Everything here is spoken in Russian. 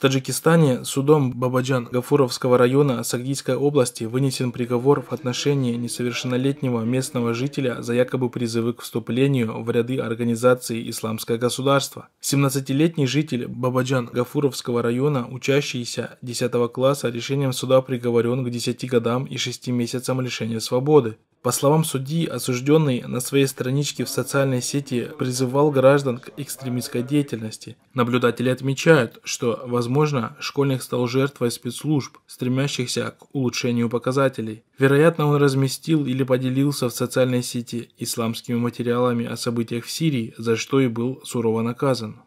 Таджикистане судом Бабаджан Гафуровского района Сагдийской области вынесен приговор в отношении несовершеннолетнего местного жителя за якобы призывы к вступлению в ряды организации «Исламское государство». 17-летний житель Бабаджан Гафуровского района, учащийся 10 класса, решением суда приговорен к 10 годам и 6 месяцам лишения свободы. По словам судьи, осужденный на своей страничке в социальной сети призывал граждан к экстремистской деятельности. Наблюдатели отмечают, что, возможно, школьник стал жертвой спецслужб, стремящихся к улучшению показателей. Вероятно, он разместил или поделился в социальной сети исламскими материалами о событиях в Сирии, за что и был сурово наказан.